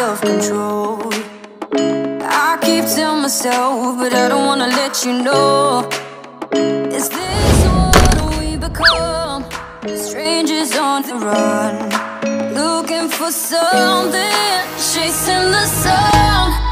self-control. I keep telling myself, but I don't wanna let you know. Is this what we become? Strangers on the run Looking for something, chasing the sun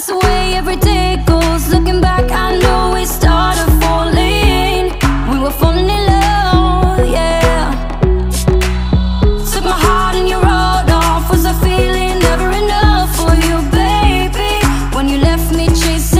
That's the way every day goes. Looking back, I know we started falling. We were falling in love, yeah. Took my heart and you rode off. Was I feeling never enough for you, baby? When you left me chasing